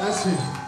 É assim.